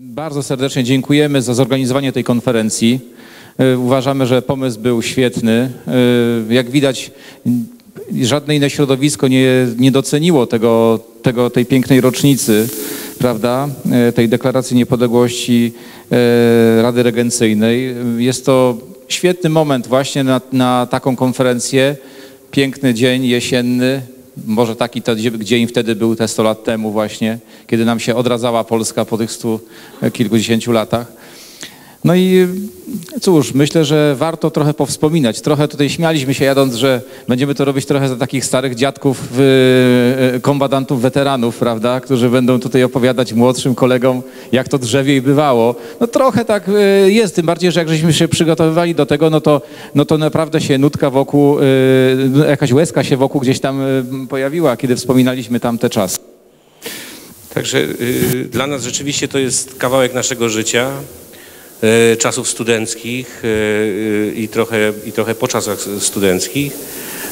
Bardzo serdecznie dziękujemy za zorganizowanie tej konferencji. E, Uważamy, że pomysł był świetny. E, Jak widać, żadne inne środowisko nie, nie doceniło tego, tego, tej pięknej rocznicy, prawda, e, tej deklaracji niepodległości Rady Regencyjnej. Jest to świetny moment właśnie na, na taką konferencję. Piękny dzień jesienny, może taki to dzie- dzień wtedy był te 100 lat temu właśnie, kiedy nam się odradzała Polska po tych stu e, kilkudziesięciu latach. No i cóż, myślę, że warto trochę powspominać. Trochę tutaj śmialiśmy się jadąc, że będziemy to robić trochę za takich starych dziadków, y, y, kombatantów, weteranów, prawda, którzy będą tutaj opowiadać młodszym kolegom, jak to drzewiej bywało. No trochę tak y, jest, tym bardziej, że jak żeśmy się przygotowywali do tego, no to, no to naprawdę się nutka wokół, y, jakaś łezka się wokół gdzieś tam y, pojawiła, kiedy wspominaliśmy tamte czasy. Także y, dla nas rzeczywiście to jest kawałek naszego życia, y, czasów studenckich y, y, i, trochę, i trochę po czasach studenckich.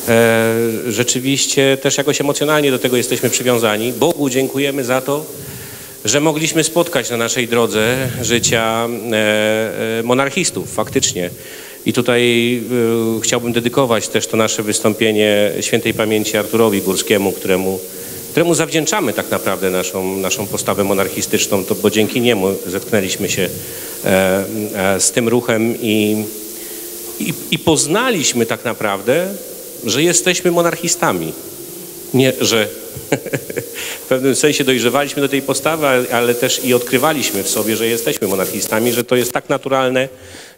E, rzeczywiście też jakoś emocjonalnie do tego jesteśmy przywiązani. Bogu dziękujemy za to, że mogliśmy spotkać na naszej drodze życia e, e, monarchistów faktycznie. I tutaj e, chciałbym dedykować też to nasze wystąpienie świętej pamięci Arturowi Górskiemu, któremu, któremu zawdzięczamy tak naprawdę naszą, naszą postawę monarchistyczną, to, bo dzięki niemu zetknęliśmy się e, e, z tym ruchem i, i, i poznaliśmy tak naprawdę, że jesteśmy monarchistami. Nie, że w pewnym sensie dojrzewaliśmy do tej postawy, ale- ale też i odkrywaliśmy w sobie, że jesteśmy monarchistami, że to jest tak naturalne,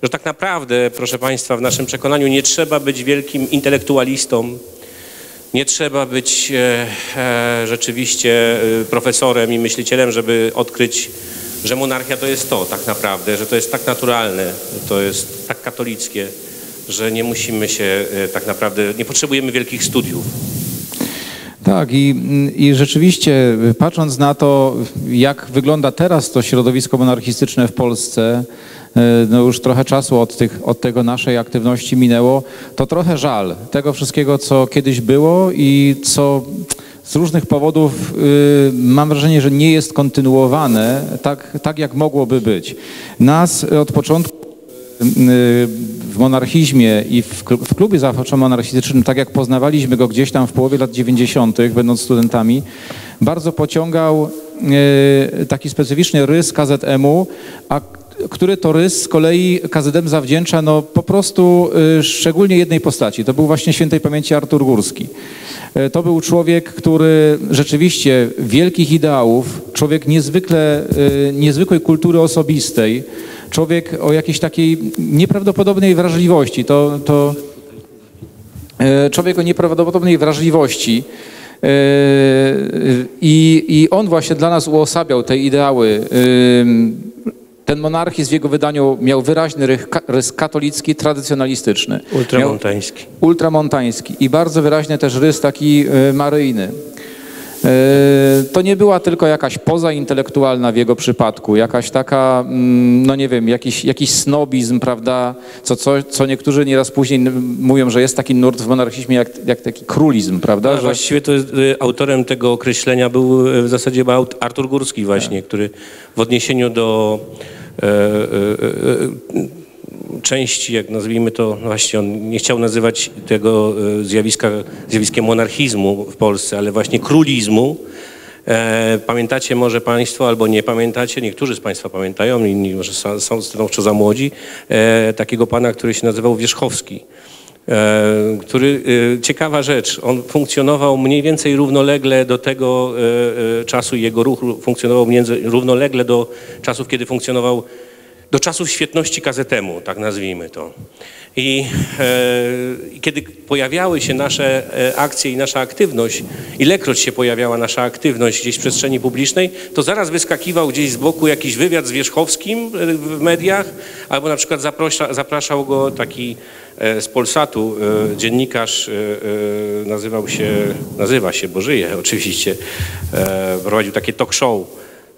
że tak naprawdę, proszę Państwa, w naszym przekonaniu nie trzeba być wielkim intelektualistą, nie trzeba być e, e, rzeczywiście e, profesorem i myślicielem, żeby odkryć, że monarchia to jest to tak naprawdę, że to jest tak naturalne, to jest tak katolickie, że nie musimy się tak naprawdę, nie potrzebujemy wielkich studiów. Tak, i, i rzeczywiście patrząc na to, jak wygląda teraz to środowisko monarchistyczne w Polsce, no już trochę czasu od, tych, od tego naszej aktywności minęło, to trochę żal tego wszystkiego, co kiedyś było i co z różnych powodów y, mam wrażenie, że nie jest kontynuowane tak, tak jak mogłoby być. Nas od początku w monarchizmie i w klu- w klubie zawodowczo-monarchistycznym, tak jak poznawaliśmy go gdzieś tam w połowie lat 90., będąc studentami, bardzo pociągał e, taki specyficzny rys KZM-u, a który to rys z kolei KZM zawdzięcza no, po prostu e, szczególnie jednej postaci. To był właśnie świętej pamięci Artur Górski. E, To był człowiek, który rzeczywiście wielkich ideałów, człowiek niezwykle, e, niezwykłej kultury osobistej, człowiek o jakiejś takiej nieprawdopodobnej wrażliwości. To, to e, człowiek o nieprawdopodobnej wrażliwości. e, I, I on właśnie dla nas uosabiał te ideały. Ten monarchizm w jego wydaniu miał wyraźny rys, katolicki, tradycjonalistyczny. Miał, Ultramontański. ultramontański i bardzo wyraźny też rys taki e, maryjny. E, To nie była tylko jakaś poza intelektualna w jego przypadku, jakaś taka, mm, no nie wiem, jakiś, jakiś snobizm, prawda, co, co, co niektórzy nieraz później mówią, że jest taki nurt w monarchizmie jak, jak taki królizm, prawda, A że właściwie to jest, y, autorem tego określenia był y, w zasadzie Artur Górski właśnie, który w odniesieniu do e, e, części, jak nazwijmy to, no właśnie on nie chciał nazywać tego e, zjawiska zjawiskiem monarchizmu w Polsce, ale właśnie królizmu. E, pamiętacie może Państwo, albo nie pamiętacie, niektórzy z Państwa pamiętają, inni może są, stanowczo za młodzi, e, takiego pana, który się nazywał Wierzchowski który, ciekawa rzecz, on funkcjonował mniej więcej równolegle do tego czasu i jego ruch funkcjonował między, równolegle do czasów, kiedy funkcjonował, do czasów świetności KZM-u, tak nazwijmy to. I e, kiedy pojawiały się nasze e, akcje i nasza aktywność, ilekroć się pojawiała nasza aktywność gdzieś w przestrzeni publicznej, to zaraz wyskakiwał gdzieś z boku jakiś wywiad z Wierzchowskim e, w mediach, albo na przykład zaprasza, zapraszał go taki e, z Polsatu e, dziennikarz, e, nazywał się, nazywa się, bo żyje oczywiście, prowadził takie talk show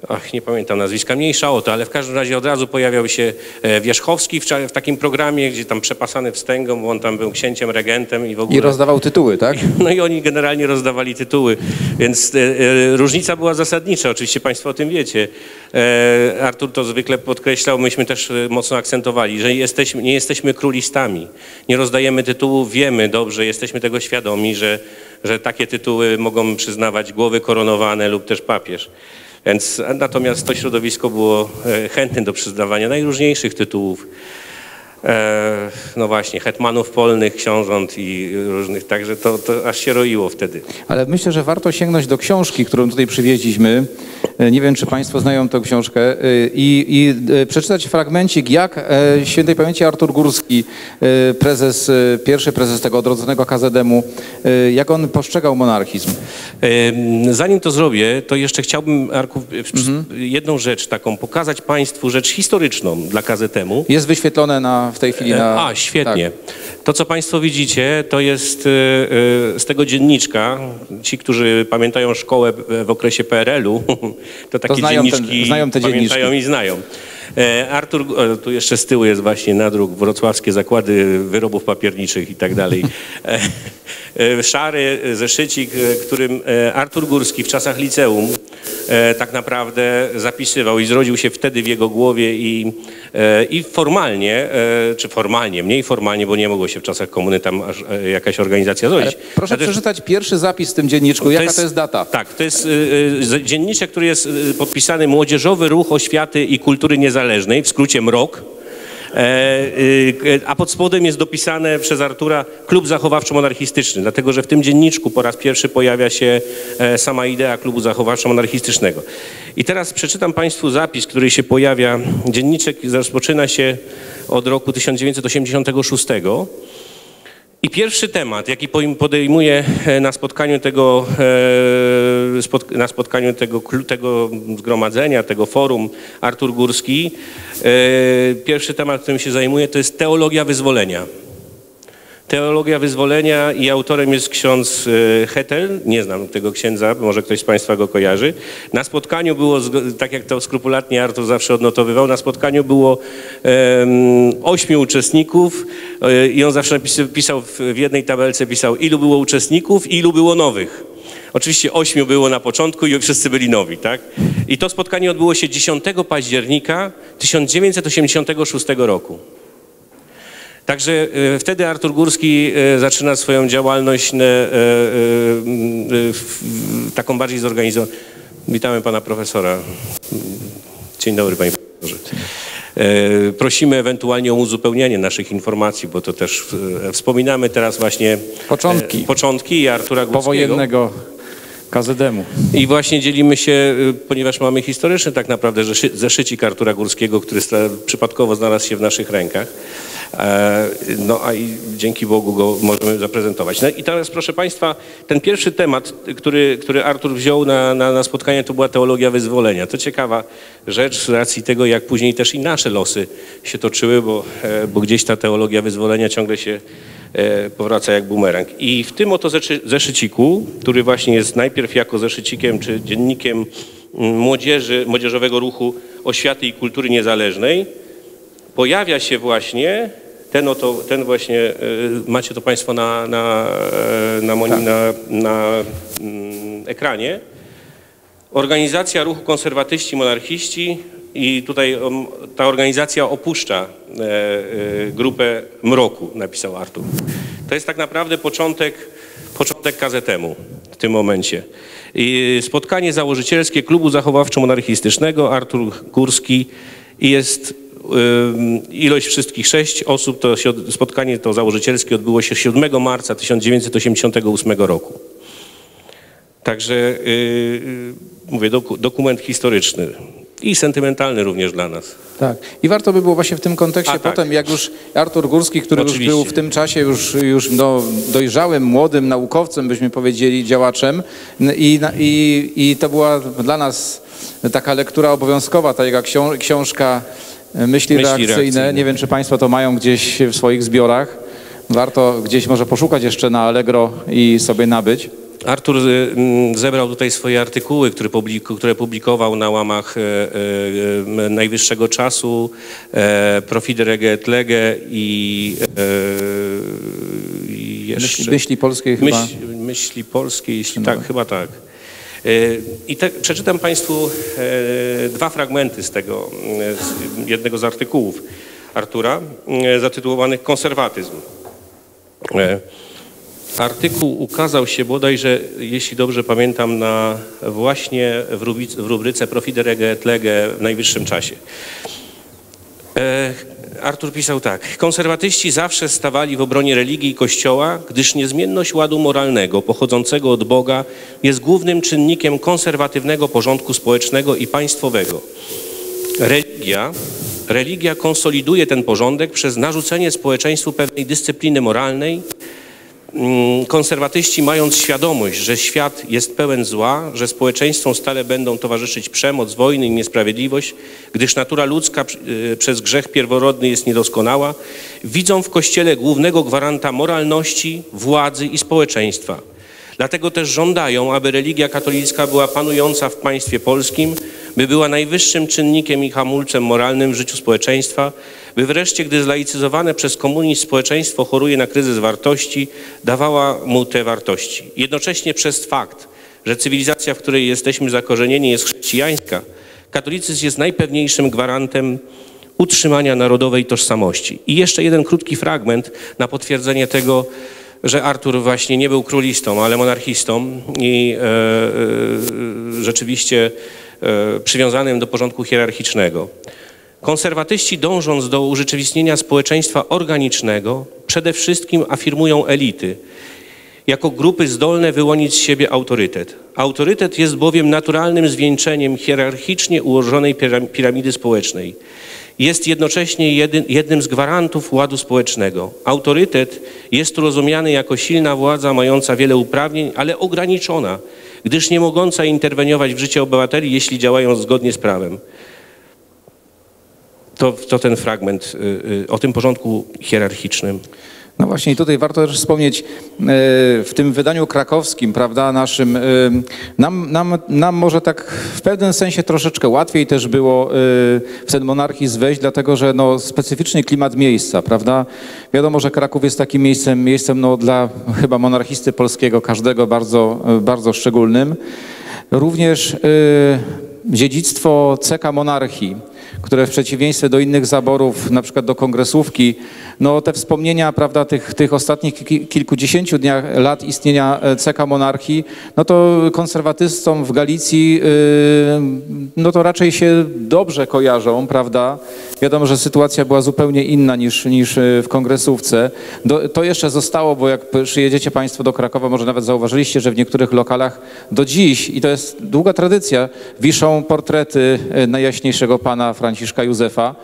ach, nie pamiętam nazwiska, mniejsza o to, ale w każdym razie od razu pojawiał się e, Wierzchowski w, w takim programie, gdzie tam przepasany wstęgą, bo on tam był księciem, regentem i w ogóle... I rozdawał tytuły, tak? No i oni generalnie rozdawali tytuły, więc e, e, różnica była zasadnicza, oczywiście Państwo o tym wiecie. E, Artur to zwykle podkreślał, myśmy też e, mocno akcentowali, że jesteśmy, nie jesteśmy królistami, nie rozdajemy tytułów, wiemy dobrze, jesteśmy tego świadomi, że, że takie tytuły mogą przyznawać głowy koronowane lub też papież. Więc, natomiast to środowisko było e, chętne do przyznawania najróżniejszych tytułów. E, no właśnie, hetmanów polnych, książąt i różnych, także to, to aż się roiło wtedy. Ale myślę, że warto sięgnąć do książki, którą tutaj przywieźliśmy. E, Nie wiem, czy Państwo znają tę książkę. e, I, i przeczytać fragmencik, jak świętej pamięci Artur Górski, prezes, pierwszy prezes tego odrodzonego KZM-u, jak on postrzegał monarchizm. Zanim to zrobię, to jeszcze chciałbym, Arku, w- jedną rzecz taką, pokazać Państwu rzecz historyczną dla KZM-u. Jest wyświetlone na, w tej chwili na... A, świetnie. Tak. To, co Państwo widzicie, to jest e, e, z tego dzienniczka. Ci, którzy pamiętają szkołę w- okresie PRL-u, to takie znają ten- dzienniczki znają te pamiętają dzienniczki. i znają. E, Artur, e, tu jeszcze z tyłu jest właśnie nadruk, wrocławskie zakłady wyrobów papierniczych i tak dalej. E, e, Szary zeszycik, e, którym e, Artur Górski w czasach liceum e, tak naprawdę zapisywał i zrodził się wtedy w jego głowie i, e, i formalnie, e, czy formalnie, mniej formalnie, bo nie mogło się w czasach komuny tam e, jakaś organizacja zrodzić. Proszę Natomiast- przeczytać pierwszy zapis w tym dzienniczku. Jaka to jest data? tak, to jest dzienniczek, który jest podpisany Młodzieżowy Ruch Oświaty i Kultury Niezależnej, w skrócie MROK. E, y, a pod spodem jest dopisane przez Artura Klub Zachowawczo-Monarchistyczny, dlatego że w tym dzienniczku po raz pierwszy pojawia się e, sama idea Klubu Zachowawczo-Monarchistycznego. I teraz przeczytam Państwu zapis, który się pojawia. Dzienniczek rozpoczyna się od roku 1986. I pierwszy temat, jaki podejmuje e, na spotkaniu tego, e, na spotkaniu tego, tego zgromadzenia, tego forum Artur Górski, e, pierwszy temat, którym się zajmuje, to jest teologia wyzwolenia. Teologia wyzwolenia i autorem jest ksiądz e, Hetel, nie znam tego księdza, może ktoś z Państwa go kojarzy. Na spotkaniu było, tak jak to skrupulatnie Artur zawsze odnotowywał, na spotkaniu było em, ośmiu uczestników e, i on zawsze pisał w, jednej tabelce, pisał ilu było uczestników, ilu było nowych. Oczywiście ośmiu było na początku i wszyscy byli nowi, tak? I to spotkanie odbyło się 10 października 1986 roku. Także e, wtedy Artur Górski e, zaczyna swoją działalność e, taką bardziej zorganizowaną. Witamy pana profesora. Dzień dobry panie profesorze. Prosimy ewentualnie o uzupełnienie naszych informacji, bo to też wspominamy teraz właśnie Początki. początki Artura Górskiego. Powojennego KZM-u. I właśnie dzielimy się, ponieważ mamy historyczny tak naprawdę zeszy- zeszycik Artura Górskiego, który przypadkowo znalazł się w naszych rękach. E, No a i dzięki Bogu go możemy zaprezentować. No i teraz proszę Państwa, ten pierwszy temat, który, który Artur wziął na, na, na spotkanie, to była teologia wyzwolenia. To ciekawa rzecz z racji tego, jak później też i nasze losy się toczyły, bo, e, bo gdzieś ta teologia wyzwolenia ciągle się e, powraca jak bumerang. I w tym oto zeszy- zeszyciku, który właśnie jest najpierw jako zeszycikiem czy dziennikiem mm, młodzieży, młodzieżowego ruchu oświaty i kultury niezależnej, pojawia się właśnie ten oto, ten właśnie, e, macie to Państwo na, na, e, na, moni- na, na mm, ekranie, Organizacja Ruchu Konserwatyści Monarchiści i tutaj um, ta organizacja opuszcza e, e, grupę Mroku, napisał Artur. To jest tak naprawdę początek, początek KZM-u w tym momencie. I spotkanie założycielskie Klubu Zachowawczo-Monarchistycznego, Artur Górski i jest ilość wszystkich sześć osób, to spotkanie to założycielskie odbyło się 7 marca 1988 roku. Także yy, yy, mówię, doku, dokument historyczny i sentymentalny również dla nas. Tak. I warto by było właśnie w tym kontekście A, tak. potem, jak już Artur Górski, który już Oczywiście. był w tym czasie już, już no, dojrzałym, młodym naukowcem, byśmy powiedzieli, działaczem i, i, i to była dla nas taka lektura obowiązkowa, ta jego ksią- książka Myśli, Myśli reakcyjne. Nie wiem, czy Państwo to mają gdzieś w swoich zbiorach. Warto gdzieś może poszukać jeszcze na Allegro i sobie nabyć. Artur y, mm, zebrał tutaj swoje artykuły, które, publikował na łamach e, e, najwyższego czasu, e, Profide et Lege i, jeszcze... Myśli, myśli polskiej chyba. Myśl, myśli polskiej, jeśli tak, chyba tak. I te, przeczytam Państwu e, dwa fragmenty z tego, e, z jednego z artykułów Artura, e, zatytułowanych Konserwatyzm. Artykuł ukazał się bodajże, jeśli dobrze pamiętam, na właśnie w, rubic, w rubryce Profide Rege et Lege w najwyższym czasie. Artur pisał tak. Konserwatyści zawsze stawali w obronie religii i Kościoła, gdyż niezmienność ładu moralnego pochodzącego od Boga jest głównym czynnikiem konserwatywnego porządku społecznego i państwowego. Religia, religia konsoliduje ten porządek przez narzucenie społeczeństwu pewnej dyscypliny moralnej, konserwatyści mając świadomość, że świat jest pełen zła, że społeczeństwom stale będą towarzyszyć przemoc, wojny i niesprawiedliwość, gdyż natura ludzka y, przez grzech pierworodny jest niedoskonała, widzą w Kościele głównego gwaranta moralności, władzy i społeczeństwa. Dlatego też żądają, aby religia katolicka była panująca w państwie polskim, by była najwyższym czynnikiem i hamulcem moralnym w życiu społeczeństwa, by wreszcie, gdy zlaicyzowane przez komunizm społeczeństwo choruje na kryzys wartości, dawała mu te wartości. Jednocześnie przez fakt, że cywilizacja, w której jesteśmy zakorzenieni jest chrześcijańska, katolicyzm jest najpewniejszym gwarantem utrzymania narodowej tożsamości. I jeszcze jeden krótki fragment na potwierdzenie tego, że Artur właśnie nie był królistą, ale monarchistą i e, e, rzeczywiście e, przywiązanym do porządku hierarchicznego. Konserwatyści dążąc do urzeczywistnienia społeczeństwa organicznego przede wszystkim afirmują elity, jako grupy zdolne wyłonić z siebie autorytet. Autorytet jest bowiem naturalnym zwieńczeniem hierarchicznie ułożonej piramidy społecznej. Jest jednocześnie jednym z gwarantów ładu społecznego. Autorytet jest tu rozumiany jako silna władza mająca wiele uprawnień, ale ograniczona, gdyż nie mogąca interweniować w życie obywateli, jeśli działają zgodnie z prawem to, to ten fragment y, y, o tym porządku hierarchicznym. No właśnie i tutaj warto też wspomnieć, e, w tym wydaniu krakowskim, prawda, naszym, e, nam, nam, nam może tak w pewnym sensie troszeczkę łatwiej też było e, w ten monarchizm wejść, dlatego że no, specyficzny klimat miejsca, prawda. Wiadomo, że Kraków jest takim miejscem, miejscem no, dla chyba monarchisty polskiego, każdego bardzo, bardzo szczególnym. Również dziedzictwo CK monarchii, które w przeciwieństwie do innych zaborów, na przykład do kongresówki, no te wspomnienia, prawda, tych, tych ostatnich kilkudziesięciu dniach, lat istnienia e, CK monarchii, no to konserwatystom w Galicji, yy, no to raczej się dobrze kojarzą, prawda. Wiadomo, że sytuacja była zupełnie inna niż, niż e, w kongresówce. Do, to jeszcze zostało, bo jak przyjedziecie Państwo do Krakowa, może nawet zauważyliście, że w niektórych lokalach do dziś, i to jest długa tradycja, wiszą portrety najjaśniejszego pana Franciszka Józefa.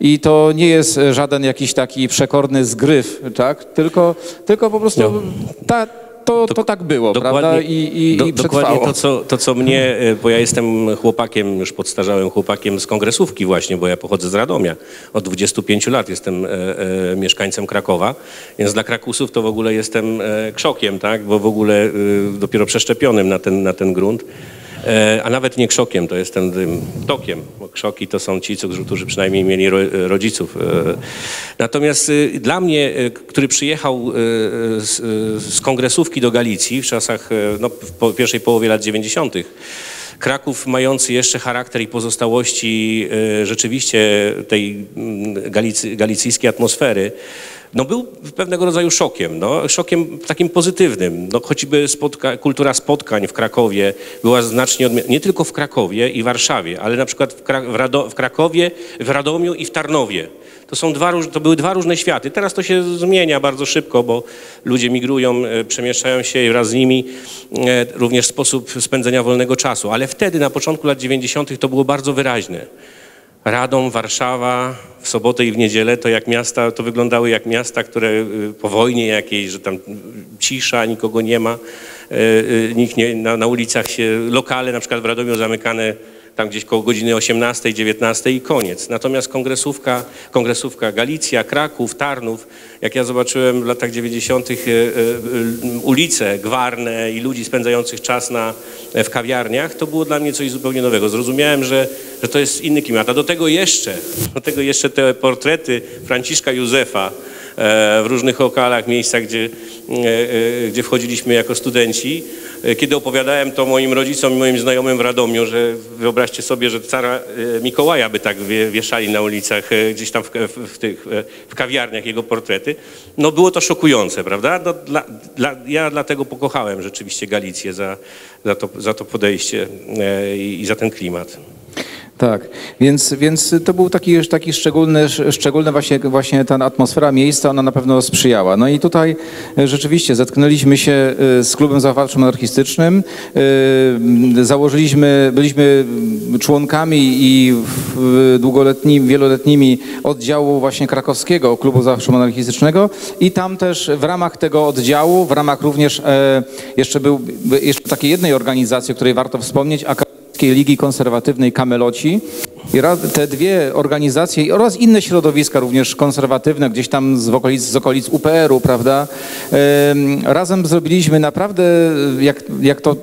I to nie jest żaden jakiś taki przekorny zgryw, tak? tylko, tylko po prostu no. ta, to, to tak było, prawda? I, i, do, i dokładnie to co, to, co mnie, e, bo ja jestem chłopakiem, już podstarzałym chłopakiem z kongresówki właśnie, bo ja pochodzę z Radomia. Od 25 lat jestem e, e, mieszkańcem Krakowa, więc dla Krakusów to w ogóle jestem e, krzokiem, tak? Bo w ogóle e, dopiero przeszczepionym na ten, na ten grunt. E, a nawet nie krzokiem, to jestem tym tokiem, bo krzoki to są ci, którzy przynajmniej mieli rodziców. E, natomiast y, dla mnie, który przyjechał z, z kongresówki do Galicji w czasach, no, w pierwszej połowie lat 90., Kraków mający jeszcze charakter i pozostałości rzeczywiście tej mm, galicy, galicyjskiej atmosfery, no był pewnego rodzaju szokiem, no, szokiem takim pozytywnym. No, choćby spotka kultura spotkań w Krakowie była znacznie odmienna, nie tylko w Krakowie i Warszawie, ale na przykład w, w, Rado w Krakowie, w Radomiu i w Tarnowie. To, są dwa, to były dwa różne światy. Teraz to się zmienia bardzo szybko, bo ludzie migrują, e, przemieszczają się i wraz z nimi e, również sposób spędzenia wolnego czasu. Ale wtedy, na początku lat 90., to było bardzo wyraźne. Radom, Warszawa w sobotę i w niedzielę to jak miasta, to wyglądały jak miasta, które y, po wojnie jakiejś, że tam cisza, nikogo nie ma, y, y, nikt nie, na, na ulicach się, lokale na przykład w Radomiu zamykane tam gdzieś koło godziny 18, 19 i koniec. Natomiast kongresówka, kongresówka Galicja, Kraków, Tarnów, jak ja zobaczyłem w latach 90. e, e, ulice gwarne i ludzi spędzających czas na, w kawiarniach, to było dla mnie coś zupełnie nowego. Zrozumiałem, że, że to jest inny klimat. A do tego jeszcze, do tego jeszcze te portrety Franciszka Józefa, e, w różnych lokalach, miejscach, gdzie, e, e, gdzie wchodziliśmy jako studenci. E, Kiedy opowiadałem to moim rodzicom i moim znajomym w Radomiu, że wyobraźcie sobie, że cara e, Mikołaja by tak wie- wieszali na ulicach, e, gdzieś tam w, w, tych, e, w kawiarniach jego portrety, no było to szokujące, prawda? No, dla, dla, ja dlatego pokochałem rzeczywiście Galicję za, za, to, za to podejście e, i, i za ten klimat. Tak, więc, więc to był taki, taki szczególny, szczególny właśnie, właśnie ta atmosfera miejsca, ona na pewno sprzyjała. No i tutaj e, rzeczywiście zetknęliśmy się e, z klubem zachowawczym anarchistycznym, e, założyliśmy, byliśmy członkami i długoletnimi, wieloletnimi oddziału właśnie krakowskiego klubu zachowawczym anarchistycznego. I tam też w ramach tego oddziału, w ramach również jeszcze był jeszcze takiej jednej organizacji, o której warto wspomnieć, Akademickiej Ligi Konserwatywnej Kameloci. I te dwie organizacje oraz inne środowiska również konserwatywne, gdzieś tam z okolic, z okolic UPR-u, prawda, em, razem zrobiliśmy naprawdę, jak, jak to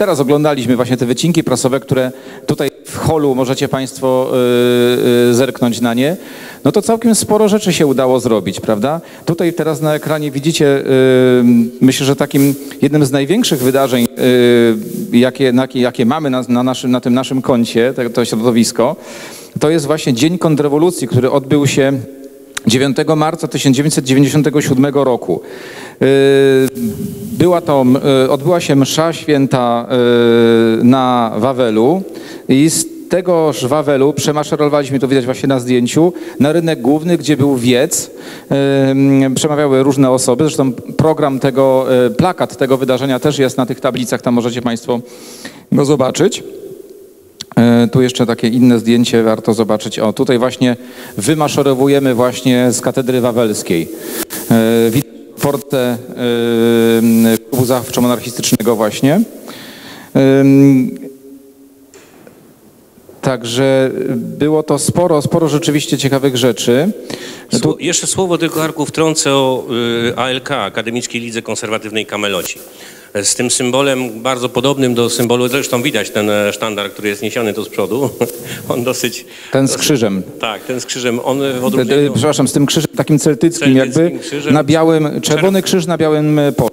teraz oglądaliśmy właśnie te wycinki prasowe, które tutaj w holu możecie Państwo y, y, zerknąć na nie, no to całkiem sporo rzeczy się udało zrobić, prawda? Tutaj teraz na ekranie widzicie, y, myślę, że takim jednym z największych wydarzeń, jakie, jakie mamy na, na, naszym, na tym naszym koncie, to, to środowisko, to jest właśnie Dzień Kontrrewolucji, który odbył się 9 marca 1997 roku. Yy, Była to, yy, odbyła się msza święta yy, na Wawelu i z tegoż Wawelu przemaszerowaliśmy, to widać właśnie na zdjęciu, na rynek główny, gdzie był wiec. Przemawiały różne osoby, zresztą program tego, plakat tego wydarzenia też jest na tych tablicach, tam możecie Państwo go zobaczyć. E, Tu jeszcze takie inne zdjęcie warto zobaczyć. O, tutaj właśnie wymaszerowujemy właśnie z katedry wawelskiej. E, Widać portę e, klubu zachowawczo-monarchistycznego właśnie. Także było to sporo, sporo rzeczywiście ciekawych rzeczy. Sło, jeszcze słowo tylko, Arku, wtrącę o y, ALK, Akademickiej Lidze Konserwatywnej Kameloci. E, Z tym symbolem bardzo podobnym do symbolu, zresztą widać ten e, sztandar, który jest niesiony tu z przodu. On dosyć... Ten z krzyżem. Tak, ten z krzyżem. On w E, e, odróżnieniu... Przepraszam, z tym krzyżem takim celtyckim, Celtyckim jakby krzyżem. na białym, czerwony krzyż na białym e, polu.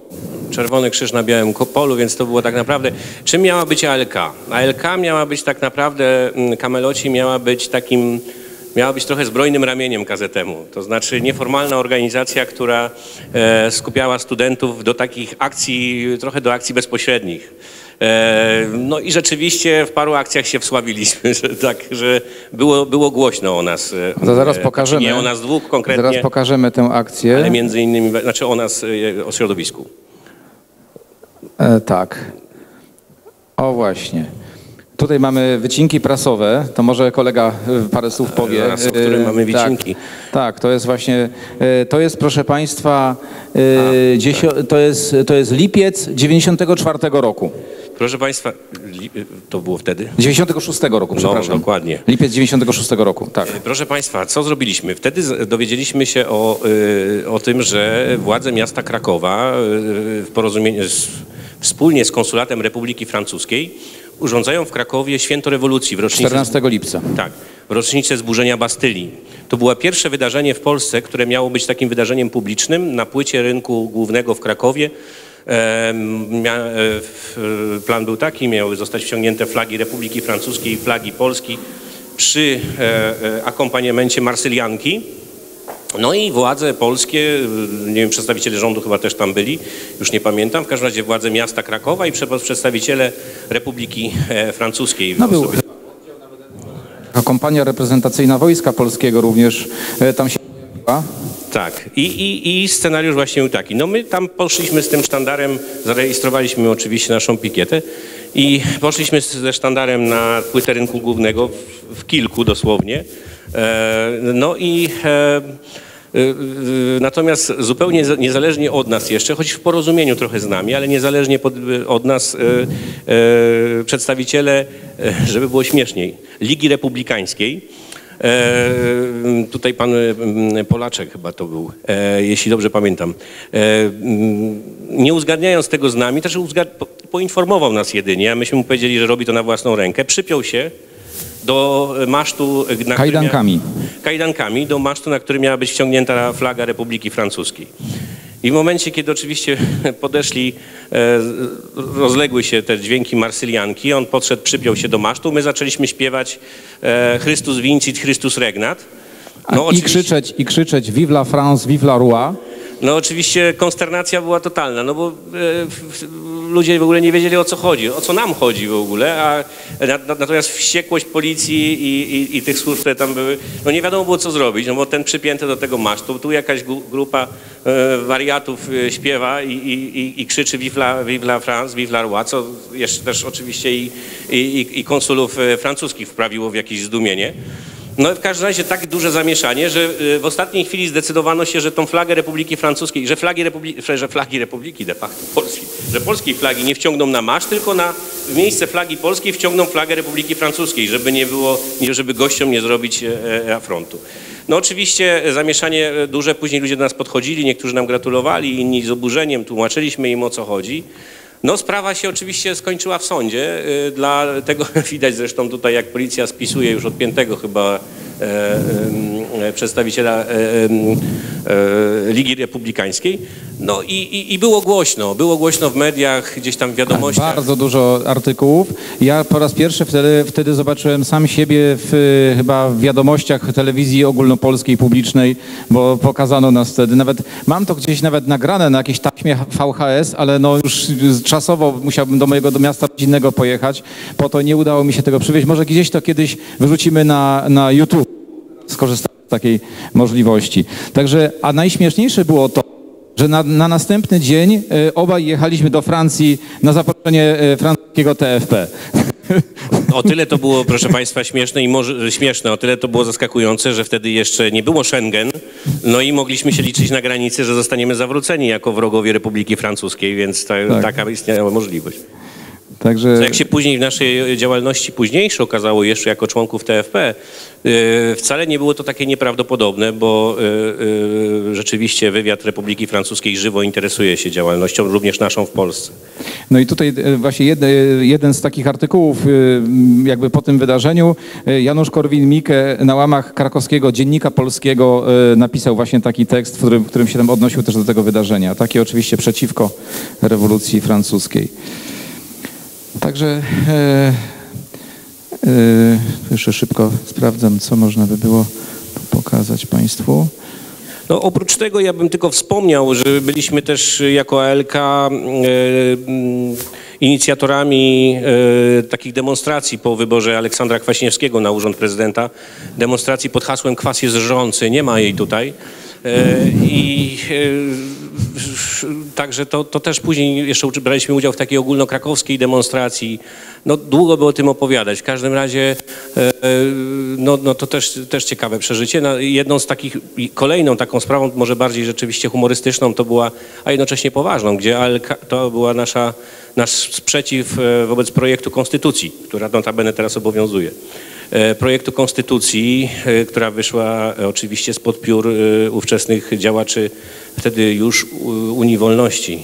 Czerwony Krzyż na białym polu, więc to było tak naprawdę... Czym miała być ALK? ALK miała być tak naprawdę, mm, Kameloci miała być takim... Miała być trochę zbrojnym ramieniem KZM-u. To znaczy nieformalna organizacja, która e, skupiała studentów do takich akcji, trochę do akcji bezpośrednich. E, no i rzeczywiście w paru akcjach się wsławiliśmy, że tak, że było, było głośno o nas. e, To zaraz pokażemy. Nie o nas dwóch konkretnie, Zaraz pokażemy tę akcję. ale między innymi, znaczy o nas, o środowisku. E, tak. O właśnie. Tutaj mamy wycinki prasowe, to może kolega e, parę słów powie. zaraz, o którym E, mamy tak, wycinki. Tak, to jest właśnie, e, to jest proszę Państwa, e, dziesio, to, jest, to jest lipiec 94 roku. Proszę Państwa, to było wtedy? 96 roku, przepraszam. No, dokładnie. Lipiec 96 roku, tak. Proszę Państwa, co zrobiliśmy? Wtedy dowiedzieliśmy się o, y, o tym, że władze miasta Krakowa y, w porozumieniu z, wspólnie z Konsulatem Republiki Francuskiej urządzają w Krakowie Święto Rewolucji w rocznicę, 14 lipca. tak, w rocznicę zburzenia Bastylii. To było pierwsze wydarzenie w Polsce, które miało być takim wydarzeniem publicznym na płycie rynku głównego w Krakowie. E, w- plan był taki, miały zostać wciągnięte flagi Republiki Francuskiej i flagi Polski przy e, e, akompaniamencie Marsylianki. No i władze polskie, nie wiem, przedstawiciele rządu chyba też tam byli, już nie pamiętam, w każdym razie władze miasta Krakowa i prze- przedstawiciele Republiki e, Francuskiej. No był osobie- kompania reprezentacyjna Wojska Polskiego również e, tam się pojawiła. Tak. I, i, I scenariusz właśnie był taki. No my tam poszliśmy z tym sztandarem, zarejestrowaliśmy oczywiście naszą pikietę i poszliśmy ze sztandarem na płytę rynku głównego, w, w kilku dosłownie. E, no i e, y, Natomiast zupełnie za- niezależnie od nas jeszcze, choć w porozumieniu trochę z nami, ale niezależnie od nas przedstawiciele, żeby było śmieszniej, Ligi Republikańskiej, e, tutaj pan y, Polaczek chyba to był, e, jeśli dobrze pamiętam, e, mm, nie uzgadniając tego z nami, też uzgad- po, poinformował nas jedynie, a myśmy mu powiedzieli, że robi to na własną rękę, przypiął się do masztu, na Kajdankami. Mia, kajdankami do masztu, na którym miała być wciągnięta flaga Republiki Francuskiej. I w momencie, kiedy oczywiście podeszli, e, rozległy się te dźwięki marsylianki, on podszedł, przypiął się do masztu, my zaczęliśmy śpiewać e, Chrystus vincit, Chrystus regnat. No, I oczywiście- krzyczeć, i krzyczeć Vive la France, Vive la Roi. No oczywiście konsternacja była totalna, no bo e, ludzie w ogóle nie wiedzieli o co chodzi, o co nam chodzi w ogóle, a na, na, natomiast wściekłość policji i, i, i tych służb, które tam były, no nie wiadomo było co zrobić, no bo ten przypięty do tego masztu, tu jakaś grupa e, wariatów e, śpiewa i, i, i, krzyczy Vive la, France, Vive la Roi, co jeszcze też oczywiście i konsulów e, francuskich wprawiło w jakieś zdumienie. No w każdym razie tak duże zamieszanie, że y, w ostatniej chwili zdecydowano się, że tą flagę Republiki Francuskiej, że flagi Republiki, że flagi Republiki de facto Polski, że polskiej flagi nie wciągną na marsz, tylko na, w miejsce flagi polskiej wciągną flagę Republiki Francuskiej, żeby nie było, żeby gościom nie zrobić e, e, afrontu. No oczywiście e, zamieszanie duże, później ludzie do nas podchodzili, niektórzy nam gratulowali, inni z oburzeniem, tłumaczyliśmy im o co chodzi. No sprawa się oczywiście skończyła w sądzie. y, Dla tego widać zresztą tutaj, jak policja spisuje już odpiętego chyba e, em, e, przedstawiciela e, e, Ligi Republikańskiej. No i, i, i było głośno, było głośno w mediach, gdzieś tam w wiadomościach. Bardzo dużo artykułów. Ja po raz pierwszy wtedy, wtedy zobaczyłem sam siebie w, chyba w wiadomościach telewizji ogólnopolskiej publicznej, bo pokazano nas wtedy. Nawet mam to gdzieś nawet nagrane na jakiejś taśmie VHS, ale no już czasowo musiałbym do mojego do miasta rodzinnego pojechać, po to nie udało mi się tego przywieźć. Może gdzieś to kiedyś wyrzucimy na, na YouTube. Skorzystamy z takiej możliwości. Także, a najśmieszniejsze było to, że na, na następny dzień e, obaj jechaliśmy do Francji na zaproszenie e, francuskiego TFP. O tyle to było, proszę Państwa, śmieszne i może śmieszne, o tyle to było zaskakujące, że wtedy jeszcze nie było Schengen, no i mogliśmy się liczyć na granicy, że zostaniemy zawróceni jako wrogowie Republiki Francuskiej, więc ta, Tak. taka istniała możliwość. Także Co jak się później w naszej działalności późniejszej okazało jeszcze jako członków TFP, y, wcale nie było to takie nieprawdopodobne, bo y, y, rzeczywiście wywiad Republiki Francuskiej żywo interesuje się działalnością, również naszą w Polsce. No i tutaj e, właśnie jed, e, jeden z takich artykułów jakby po tym wydarzeniu Janusz Korwin-Mikke na łamach krakowskiego Dziennika Polskiego napisał właśnie taki tekst, w którym, w którym się tam odnosił też do tego wydarzenia. Taki oczywiście przeciwko rewolucji francuskiej. Także e, e, jeszcze szybko sprawdzam, co można by było pokazać Państwu. No, oprócz tego ja bym tylko wspomniał, że byliśmy też jako ALK e, inicjatorami takich demonstracji po wyborze Aleksandra Kwaśniewskiego na urząd prezydenta. Demonstracji pod hasłem kwas jest żrący, nie ma jej tutaj. E, I e, także to, to też później jeszcze braliśmy udział w takiej ogólnokrakowskiej demonstracji. No długo by o tym opowiadać. W każdym razie e, no, no to też, też ciekawe przeżycie. No, jedną z takich, kolejną taką sprawą, może bardziej rzeczywiście humorystyczną, to była, a jednocześnie poważną, gdzie ALK, to była nasza, nasz sprzeciw wobec projektu konstytucji, która notabene teraz obowiązuje. E, Projektu konstytucji, e, która wyszła e, oczywiście spod piór ówczesnych działaczy wtedy już Unii Wolności.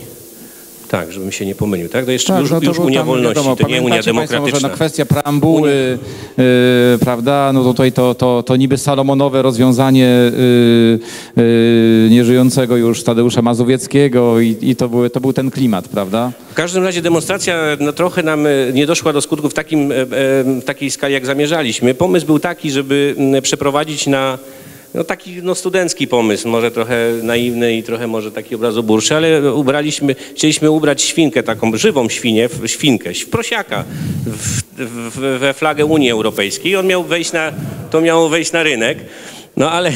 Tak, żebym się nie pomylił, tak? To jeszcze już, no to już Unia tam, Wolności, wiadomo, to nie Unia pamiętacie państwo, Demokratyczna. Że no kwestia preambuły, y, prawda, no tutaj to, to, to niby salomonowe rozwiązanie y, y, nieżyjącego już Tadeusza Mazowieckiego i, i to, były, to był ten klimat, prawda? W każdym razie demonstracja no, trochę nam e, nie doszła do skutku w takim, e, e, w takiej skali, jak zamierzaliśmy. Pomysł był taki, żeby m, przeprowadzić na no, taki no, studencki pomysł, może trochę naiwny i trochę może taki obrazoburczy, ale ubraliśmy, chcieliśmy ubrać świnkę, taką żywą świnię, świnkę, w prosiaka w, w, we flagę Unii Europejskiej. On miał wejść na, to miało wejść na rynek. No ale,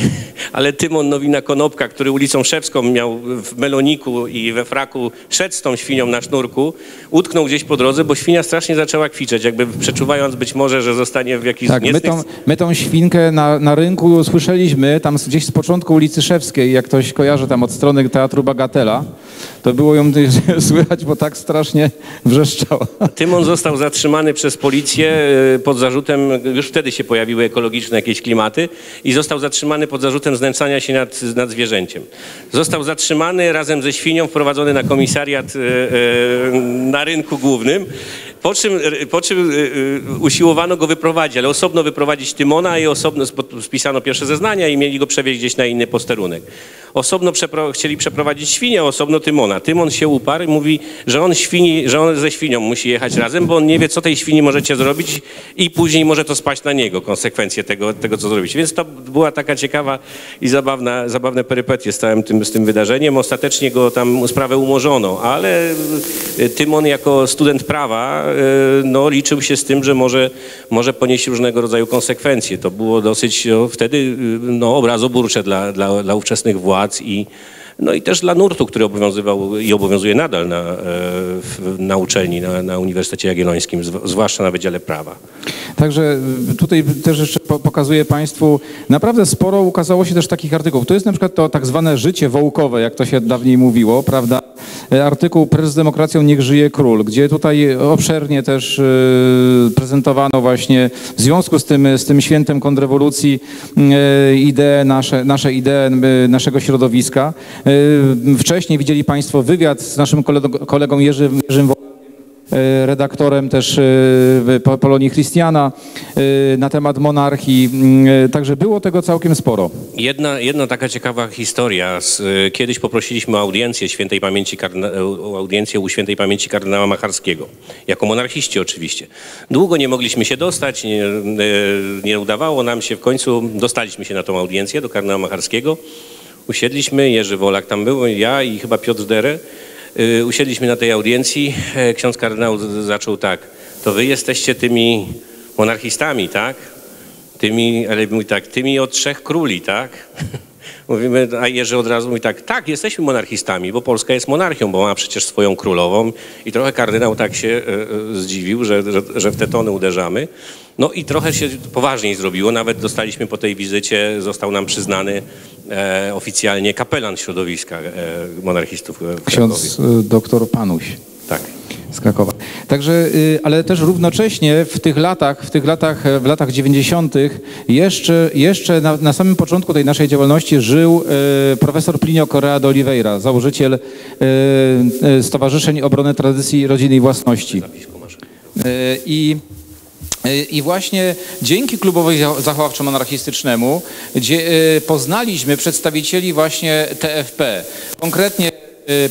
ale Tymon Nowina-Konopka, który ulicą Szewską miał w meloniku i we fraku, szedł z tą świnią na sznurku, utknął gdzieś po drodze, bo świnia strasznie zaczęła kwiczeć, jakby przeczuwając być może, że zostanie w jakiś Tak, my tą, my tą świnkę na, na rynku słyszeliśmy tam gdzieś z początku ulicy Szewskiej, jak ktoś kojarzy tam od strony Teatru Bagatela, to było ją słychać, bo tak strasznie wrzeszczała. Tymon został zatrzymany przez policję y, pod zarzutem, już wtedy się pojawiły ekologiczne jakieś klimaty i został zatrzymany pod zarzutem znęcania się nad, nad zwierzęciem. Został zatrzymany razem ze świnią, wprowadzony na komisariat y, y, na rynku głównym. Po czym, po czym usiłowano go wyprowadzić, ale osobno wyprowadzić Tymona i osobno spisano pierwsze zeznania i mieli go przewieźć gdzieś na inny posterunek. Osobno przepro chcieli przeprowadzić świnię, osobno Tymona. Tymon się uparł i mówi, że on, świni, że on ze świnią musi jechać razem, bo on nie wie, co tej świni możecie zrobić i później może to spaść na niego, konsekwencje tego, tego co zrobić. Więc to była taka ciekawa i zabawna, zabawne perypetie z całym tym, z tym wydarzeniem. Ostatecznie go tam sprawę umorzono, ale Tymon jako student prawa no, liczył się z tym, że może, może ponieść różnego rodzaju konsekwencje. To było dosyć no, wtedy y, no, obrazoburcze dla, dla, dla ówczesnych władz i, no i też dla nurtu, który obowiązywał i obowiązuje nadal na, e, na uczelni, na, na Uniwersytecie Jagiellońskim, zwłaszcza na Wydziale Prawa. Także tutaj też jeszcze pokazuję Państwu, naprawdę sporo ukazało się też takich artykułów. To jest na przykład to tak zwane życie wołkowe, jak to się dawniej mówiło, prawda? E, artykuł Prezes demokracją niech żyje król, gdzie tutaj obszernie też e, prezentowano właśnie w związku z tym, z tym świętem kontrrewolucji idee, nasze, nasze idee naszego środowiska. E, wcześniej widzieli Państwo wywiad z naszym kolegą Jerzym, Jerzym e, redaktorem też e, Polonii Christiana na temat monarchii. Także było tego całkiem sporo. Jedna, jedna taka ciekawa historia. Kiedyś poprosiliśmy o audiencję świętej pamięci, o audiencję u świętej pamięci kardynała Macharskiego. Jako monarchiści oczywiście. Długo nie mogliśmy się dostać, nie, nie udawało nam się. W końcu dostaliśmy się na tą audiencję do kardynała Macharskiego. Usiedliśmy, Jerzy Wolak tam był, ja i chyba Piotr Dere. Y, usiedliśmy na tej audiencji. E, ksiądz kardynał zaczął tak. To wy jesteście tymi monarchistami, tak? Tymi, ale mówi tak, tymi od trzech króli, tak? Mówimy, a Jerzy od razu mówi tak, tak, jesteśmy monarchistami, bo Polska jest monarchią, bo ma przecież swoją królową. I trochę kardynał tak się e, e, zdziwił, że, że, że w te tony uderzamy. No i trochę się poważniej zrobiło. Nawet dostaliśmy po tej wizycie, został nam przyznany e, oficjalnie kapelan środowiska e, monarchistów. Ksiądz e, doktor Panuś. Tak z Krakowa. Także, y, ale też równocześnie w tych latach, w tych latach, w latach 90. jeszcze, jeszcze na, na samym początku tej naszej działalności żył y, profesor Plinio Correa de Oliveira, założyciel y, Stowarzyszeń Obrony Tradycji Rodziny i Własności. I i właśnie dzięki klubowi zachowawczo-monarchistycznemu poznaliśmy przedstawicieli właśnie TFP. Konkretnie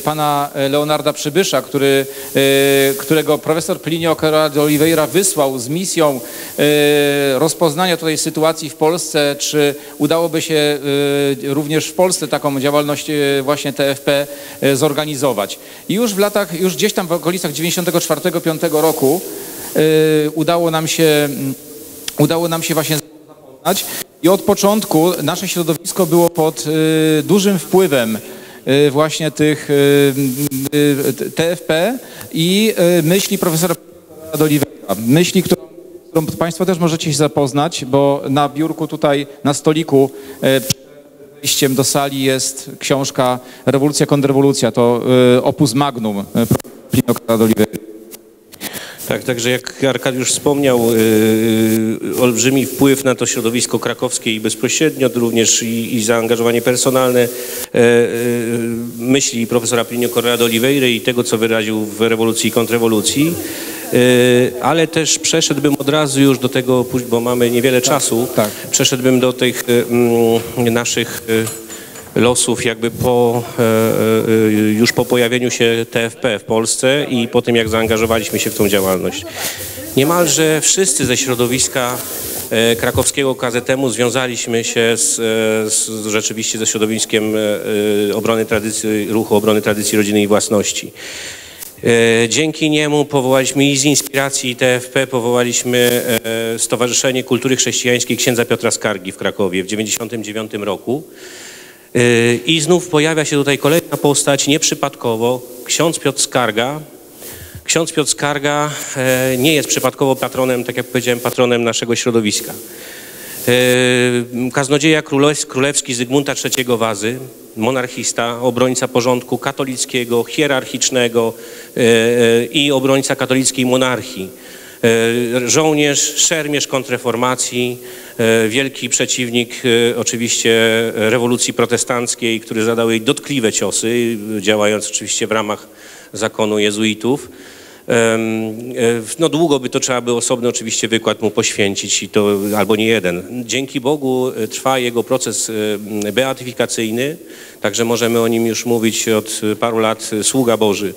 pana Leonarda Przybysza, który, y, którego profesor Plinio Correa de Oliveira wysłał z misją y, rozpoznania tutaj sytuacji w Polsce, czy udałoby się również w Polsce taką działalność właśnie TFP zorganizować. I już w latach, już gdzieś tam w okolicach 94-5 roku udało nam się, udało nam się właśnie zapoznać i od początku nasze środowisko było pod dużym wpływem Y, właśnie tych y, y, TFP i myśli profesora Oliveira. Myśli, którą, którą Państwo też możecie się zapoznać, bo na biurku tutaj, na stoliku przed wejściem do sali jest książka Rewolucja, kontrrewolucja. To opus magnum profesora Oliveira. Tak, także jak Arkadiusz wspomniał, yy, olbrzymi wpływ na to środowisko krakowskie i bezpośrednio, również i, i zaangażowanie personalne yy, myśli profesora Plinio Correa de Oliveira i tego, co wyraził w rewolucji i kontrrewolucji. Yy, ale też przeszedłbym od razu już do tego, bo mamy niewiele tak, czasu, tak. przeszedłbym do tych mm, naszych losów jakby po, e, e, już po pojawieniu się TFP w Polsce i po tym, jak zaangażowaliśmy się w tą działalność. Niemalże wszyscy ze środowiska e, krakowskiego KZM-u związaliśmy się z, z, rzeczywiście ze środowiskiem obrony tradycji, ruchu obrony tradycji rodziny i własności. Dzięki niemu powołaliśmy i z inspiracji TFP powołaliśmy Stowarzyszenie Kultury Chrześcijańskiej księdza Piotra Skargi w Krakowie w 1999 roku. E, I znów pojawia się tutaj kolejna postać, nieprzypadkowo, ksiądz Piotr Skarga. Ksiądz Piotr Skarga e, nie jest przypadkowo patronem, tak jak powiedziałem, patronem naszego środowiska. E, Kaznodzieja królew- królewski Zygmunta III Wazy, monarchista, obrońca porządku katolickiego, hierarchicznego e, i obrońca katolickiej monarchii. E, Żołnierz, szermierz kontrreformacji, e, wielki przeciwnik e, oczywiście rewolucji protestanckiej, który zadał jej dotkliwe ciosy, działając oczywiście w ramach zakonu jezuitów. No długo by to trzeba by osobny oczywiście wykład mu poświęcić i to albo nie jeden. Dzięki Bogu trwa jego proces beatyfikacyjny, także możemy o nim już mówić od paru lat sługa Boży.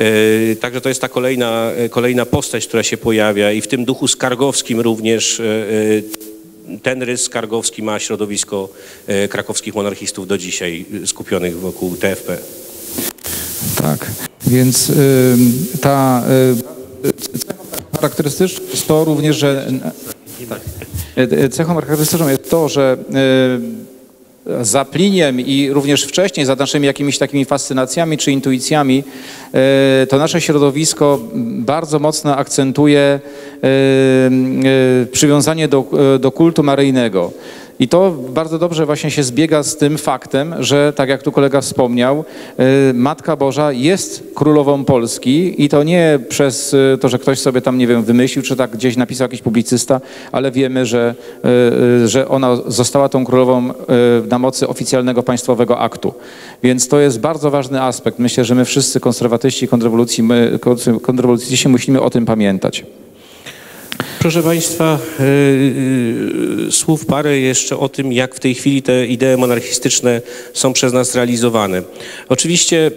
E, Także to jest ta kolejna, e, kolejna postać, która się pojawia i w tym duchu skargowskim również e, ten rys skargowski ma środowisko krakowskich monarchistów do dzisiaj skupionych wokół TFP. Tak, więc ta y, cechą charakterystyczną jest to również, że y, cechą charakterystyczną jest to, że y, za Pliniem i również wcześniej za naszymi jakimiś takimi fascynacjami czy intuicjami y, to nasze środowisko bardzo mocno akcentuje y, y, przywiązanie do, do kultu maryjnego. I to bardzo dobrze właśnie się zbiega z tym faktem, że tak jak tu kolega wspomniał, y, Matka Boża jest królową Polski i to nie przez y, to, że ktoś sobie tam, nie wiem, wymyślił, czy tak gdzieś napisał jakiś publicysta, ale wiemy, że, y, że ona została tą królową na mocy oficjalnego państwowego aktu. Więc to jest bardzo ważny aspekt. Myślę, że my wszyscy konserwatyści, kontrrewolucji, my, kontrrewolucyjni musimy o tym pamiętać. Proszę Państwa, yy, yy, słów parę jeszcze o tym, jak w tej chwili te idee monarchistyczne są przez nas realizowane. Oczywiście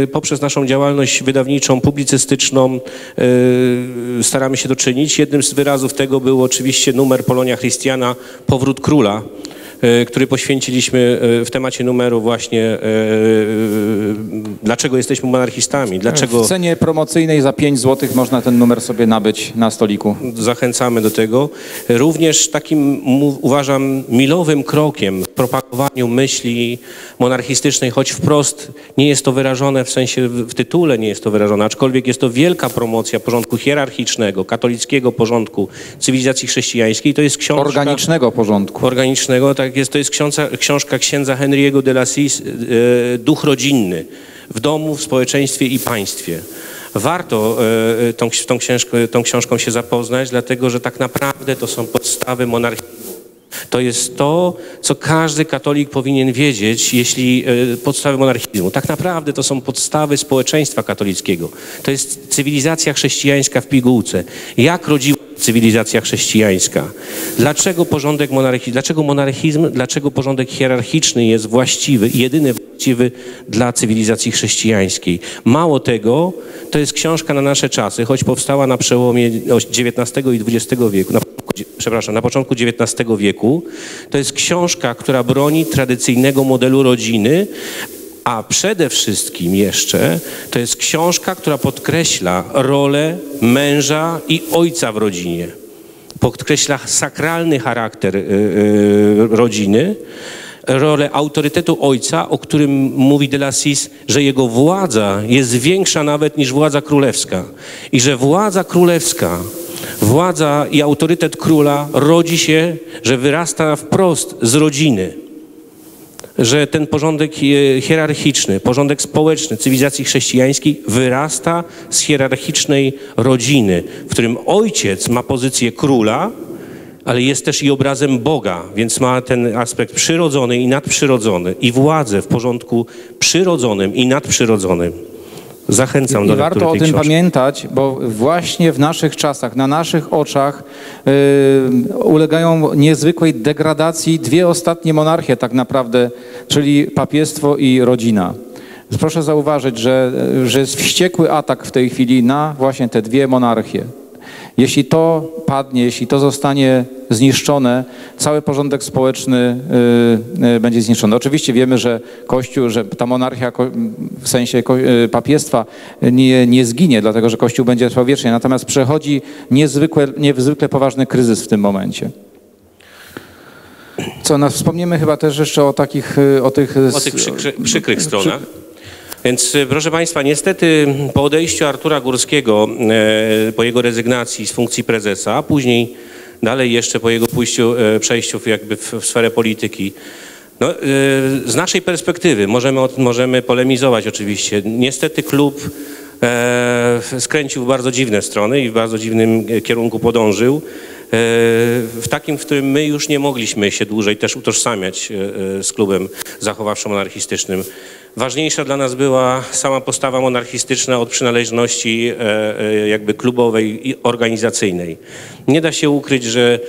yy, poprzez naszą działalność wydawniczą, publicystyczną staramy się to czynić. Jednym z wyrazów tego był oczywiście numer Polonia Christiana Powrót Króla który poświęciliśmy yy, w temacie numeru właśnie yy, dlaczego jesteśmy monarchistami, dlaczego... W cenie promocyjnej za 5 zł można ten numer sobie nabyć na stoliku. zachęcamy do tego. Również takim uważam milowym krokiem propagowaniu myśli monarchistycznej, choć wprost nie jest to wyrażone w sensie w tytule nie jest to wyrażone, aczkolwiek jest to wielka promocja porządku hierarchicznego, katolickiego porządku cywilizacji chrześcijańskiej. To jest książka Organicznego porządku. organicznego, tak jest, to jest książka, książka księdza Henry'ego de Lassis, e, Duch rodzinny w domu, w społeczeństwie i państwie. Warto e, tą, ks- tą, książkę, tą książką się zapoznać, dlatego że tak naprawdę to są podstawy monarchii. To jest to, co każdy katolik powinien wiedzieć, jeśli e, podstawy monarchizmu. Tak naprawdę to są podstawy społeczeństwa katolickiego. To jest cywilizacja chrześcijańska w pigułce. Jak rodziła cywilizacja chrześcijańska? Dlaczego porządek monarchii, dlaczego monarchizm, dlaczego porządek hierarchiczny jest właściwy jedyny właściwy dla cywilizacji chrześcijańskiej? Mało tego, to jest książka na nasze czasy, choć powstała na przełomie XIX i XX wieku. Przepraszam, na początku XIX wieku. To jest książka, która broni tradycyjnego modelu rodziny, a przede wszystkim jeszcze to jest książka, która podkreśla rolę męża i ojca w rodzinie. Podkreśla sakralny charakter y, y, rodziny, rolę autorytetu ojca, o którym mówi de Lassis, że jego władza jest większa nawet niż władza królewska. I że władza królewska Władza i autorytet króla rodzi się, że wyrasta wprost z rodziny. Że ten porządek e, hierarchiczny, porządek społeczny cywilizacji chrześcijańskiej wyrasta z hierarchicznej rodziny, w którym ojciec ma pozycję króla, ale jest też i obrazem Boga, więc ma ten aspekt przyrodzony i nadprzyrodzony i władzę w porządku przyrodzonym i nadprzyrodzonym. Zachęcam do I warto o tym książki. pamiętać, bo właśnie w naszych czasach, na naszych oczach yy, ulegają niezwykłej degradacji dwie ostatnie monarchie tak naprawdę, czyli papiestwo i rodzina. Proszę zauważyć, że, że jest wściekły atak w tej chwili na właśnie te dwie monarchie. Jeśli to padnie, jeśli to zostanie zniszczone, cały porządek społeczny y, y, będzie zniszczony. Oczywiście wiemy, że Kościół, że ta monarchia w sensie y, papiestwa nie, nie zginie, dlatego że Kościół będzie trwał wiecznie, natomiast przechodzi niezwykle, niezwykle poważny kryzys w tym momencie. Co, no, wspomniemy chyba też jeszcze o takich, o tych... O tych przykry, przykrych stronach. Więc e, proszę Państwa, niestety po odejściu Artura Górskiego, e, po jego rezygnacji z funkcji prezesa, a później dalej jeszcze po jego pójściu, e, przejściu jakby w, w sferę polityki, no, e, z naszej perspektywy możemy, możemy polemizować oczywiście. Niestety klub skręcił w bardzo dziwne strony i w bardzo dziwnym kierunku podążył. W takim, w którym my już nie mogliśmy się dłużej też utożsamiać z klubem zachowawczo-monarchistycznym. Ważniejsza dla nas była sama postawa monarchistyczna od przynależności e, e, jakby klubowej i organizacyjnej. Nie da się ukryć, że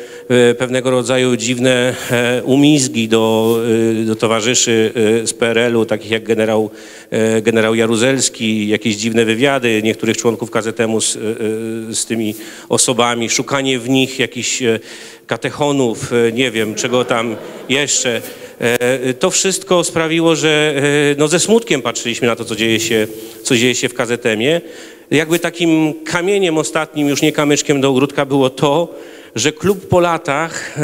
pewnego rodzaju dziwne e, umizgi do, e, do towarzyszy e, z PRL-u, takich jak generał, e, generał Jaruzelski, jakieś dziwne wywiady niektórych członków KZM-u z, e, e, z tymi osobami, szukanie w nich jakichś e, katechonów, e, nie wiem, czego tam jeszcze. E, To wszystko sprawiło, że e, no ze smutkiem patrzyliśmy na to, co dzieje się, co dzieje się w KZM-ie. Jakby takim kamieniem ostatnim, już nie kamyczkiem do ogródka było to, że klub po latach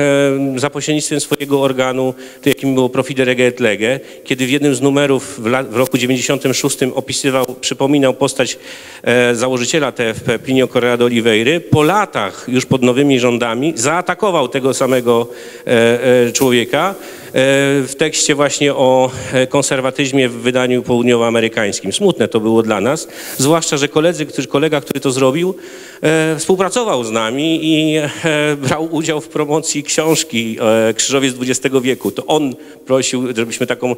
za pośrednictwem swojego organu, to jakim było Profidere Lege, kiedy w jednym z numerów w, roku 96 opisywał, przypominał postać e, założyciela TFP, Plinio Correa de Oliveira, po latach już pod nowymi rządami zaatakował tego samego e, e, człowieka w tekście właśnie o e, konserwatyzmie w wydaniu południowoamerykańskim. Smutne to było dla nas, zwłaszcza, że koledzy, którzy, kolega, który to zrobił, e, współpracował z nami i e, brał udział w promocji książki e, Krzyżowiec XX wieku. To on prosił, żebyśmy taką, e,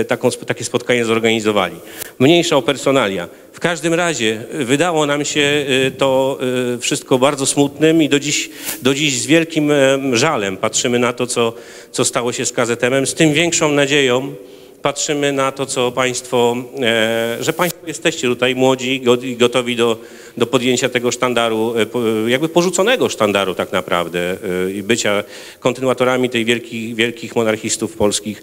e, taką, takie spotkanie zorganizowali. Mniejsza o personalia. W każdym razie e, wydało nam się e, to e, wszystko bardzo smutnym i do dziś, do dziś z wielkim e, żalem patrzymy na to, co, co stało się z KZM-em, z tym większą nadzieją, patrzymy na to, co Państwo, e, że Państwo jesteście tutaj młodzi i gotowi do, do podjęcia tego sztandaru, e, jakby porzuconego sztandaru tak naprawdę e, i bycia kontynuatorami tych wielkich, wielkich monarchistów polskich.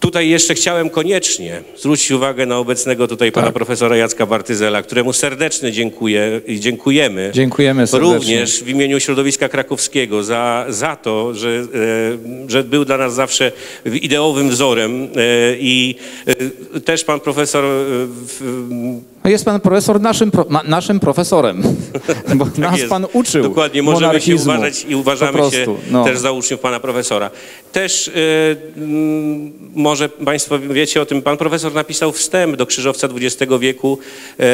Tutaj jeszcze chciałem koniecznie zwrócić uwagę na obecnego tutaj pana profesora Jacka Bartyzela, któremu serdecznie dziękuję i dziękujemy. Dziękujemy serdecznie. Również w imieniu środowiska krakowskiego za, za to, że, e, że był dla nas zawsze ideowym wzorem e, i e, też pan profesor No Jest pan profesor naszym, pro, ma, naszym profesorem, bo nas Tak jest. pan uczył Dokładnie, możemy się uważać i uważamy się no. też za uczniów pana profesora. Też e, mm, może państwo wiecie o tym, pan profesor napisał wstęp do Krzyżowca XX wieku, e,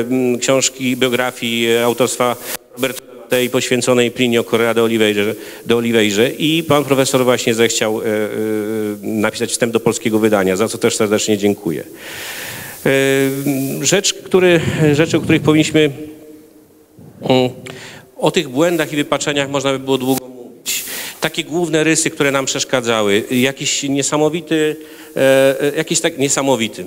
mm, książki, biografii autorstwa Roberta tej poświęconej Plinio Correa de Oliveira, de Oliveira i pan profesor właśnie zechciał e, napisać wstęp do polskiego wydania, za co też serdecznie dziękuję. E, Rzecz, który, rzeczy, o których powinniśmy Mm. O tych błędach i wypaczeniach można by było długo mówić. Takie główne rysy, które nam przeszkadzały. Jakiś niesamowity, e, e, jakiś tak niesamowity.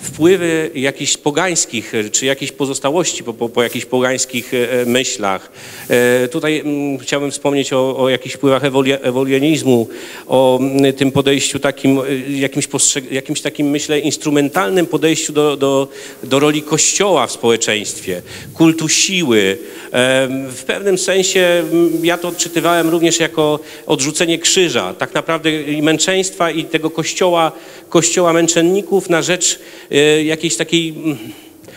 Wpływy jakichś pogańskich, e, czy jakiejś pozostałości po, po, po jakichś pogańskich e, myślach. E, Tutaj mm, chciałbym wspomnieć o, o jakichś wpływach ewolucjonizmu, o mm, tym podejściu takim, jakimś, jakimś takim, myślę, instrumentalnym podejściu do, do, do roli Kościoła w społeczeństwie, kultu siły. W pewnym sensie mm, ja to odczytywałem również jako odrzucenie krzyża, tak naprawdę i męczeństwa i tego Kościoła, Kościoła męczenników na rzecz jakiejś takiej mm,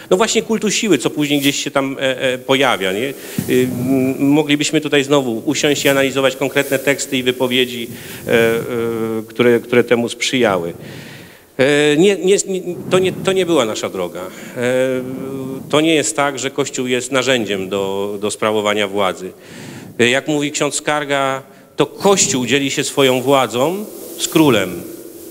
no właśnie kultu siły, co później gdzieś się tam e, e, pojawia. Nie? Moglibyśmy tutaj znowu usiąść i analizować konkretne teksty i wypowiedzi, e, e, które, które temu sprzyjały. E, Nie, nie, to, nie, to nie była nasza droga. E, To nie jest tak, że Kościół jest narzędziem do, do sprawowania władzy. E, Jak mówi ksiądz Skarga, to Kościół dzieli się swoją władzą z królem.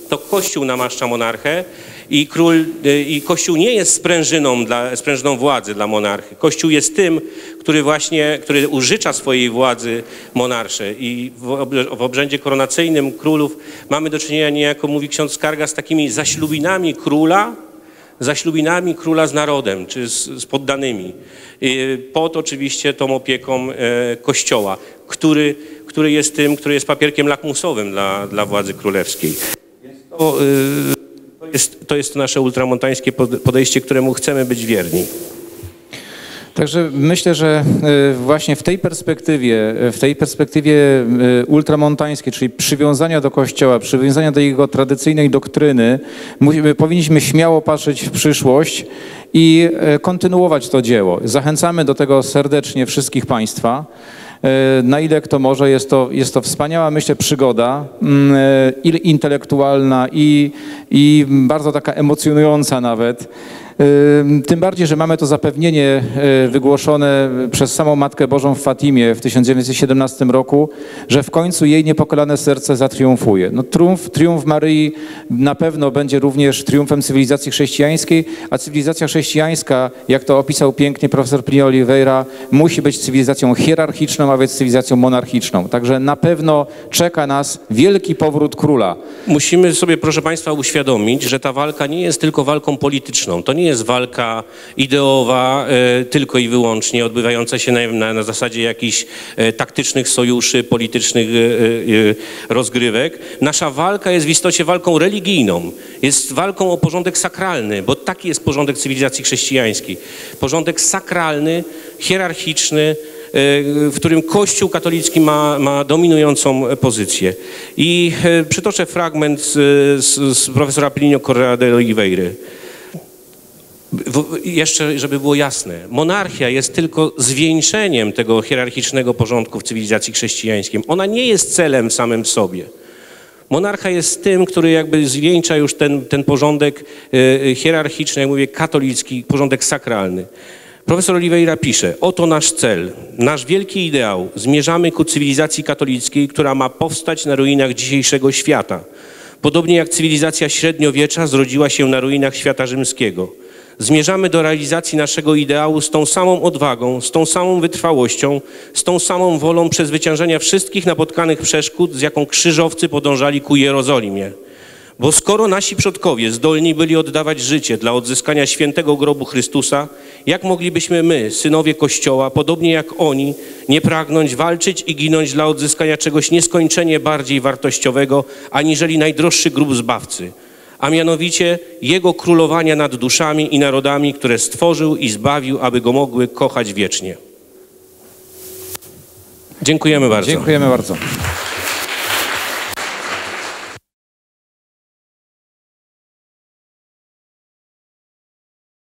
To Kościół namaszcza monarchę i, król, y, i Kościół nie jest sprężyną, dla, sprężyną władzy dla monarchy. Kościół jest tym, który właśnie, który użycza swojej władzy monarsze. I w, obrzędzie koronacyjnym królów mamy do czynienia niejako, mówi ksiądz Skarga, z takimi zaślubinami króla za ślubinami króla z narodem czy z, z poddanymi, y, pod oczywiście tą opieką e, Kościoła, który, który jest tym, który jest papierkiem lakmusowym dla, dla władzy królewskiej. To, y, to, jest, to jest nasze ultramontańskie pod- podejście, któremu chcemy być wierni. Także myślę, że e, właśnie w tej perspektywie, e, w tej perspektywie e, ultramontańskiej, czyli przywiązania do Kościoła, przywiązania do jego tradycyjnej doktryny, powinniśmy śmiało patrzeć w przyszłość i kontynuować to dzieło. Zachęcamy do tego serdecznie wszystkich Państwa. E, Na ile kto może, jest to, jest to wspaniała, myślę, przygoda mm, e, i intelektualna, i, i bardzo taka emocjonująca nawet. Ym, Tym bardziej, że mamy to zapewnienie e, wygłoszone przez samą Matkę Bożą w Fatimie w 1917 roku, że w końcu jej niepokalane serce zatriumfuje. No, triumf, triumf Maryi na pewno będzie również triumfem cywilizacji chrześcijańskiej, a cywilizacja chrześcijańska, jak to opisał pięknie profesor Plinio Oliveira, musi być cywilizacją hierarchiczną, a więc cywilizacją monarchiczną. Także na pewno czeka nas wielki powrót króla. Musimy sobie, proszę Państwa, uświadomić, że ta walka nie jest tylko walką polityczną. To nie jest walka ideowa e, tylko i wyłącznie, odbywająca się na, na, zasadzie jakichś e, taktycznych sojuszy, politycznych e, rozgrywek. Nasza walka jest w istocie walką religijną. Jest walką o porządek sakralny, bo taki jest porządek cywilizacji chrześcijańskiej. Porządek sakralny, hierarchiczny, w którym Kościół katolicki ma, ma dominującą pozycję. I przytoczę fragment z, z profesora Plinio Correa de Oliveira. W- Jeszcze, żeby było jasne, monarchia jest tylko zwieńczeniem tego hierarchicznego porządku w cywilizacji chrześcijańskiej. Ona nie jest celem samym w sobie. Monarcha jest tym, który jakby zwieńcza już ten, ten porządek e, hierarchiczny, jak mówię, katolicki, porządek sakralny. Profesor Oliveira pisze, oto nasz cel, nasz wielki ideał. Zmierzamy ku cywilizacji katolickiej, która ma powstać na ruinach dzisiejszego świata. Podobnie jak cywilizacja średniowiecza zrodziła się na ruinach świata rzymskiego. Zmierzamy do realizacji naszego ideału z tą samą odwagą, z tą samą wytrwałością, z tą samą wolą przezwyciężenia wszystkich napotkanych przeszkód, z jaką krzyżowcy podążali ku Jerozolimie. Bo skoro nasi przodkowie zdolni byli oddawać życie dla odzyskania świętego grobu Chrystusa, jak moglibyśmy my, synowie Kościoła, podobnie jak oni, nie pragnąć walczyć i ginąć dla odzyskania czegoś nieskończenie bardziej wartościowego, aniżeli najdroższy grób Zbawcy, a mianowicie Jego królowania nad duszami i narodami, które stworzył i zbawił, aby Go mogły kochać wiecznie. Dziękujemy bardzo. Dziękujemy bardzo.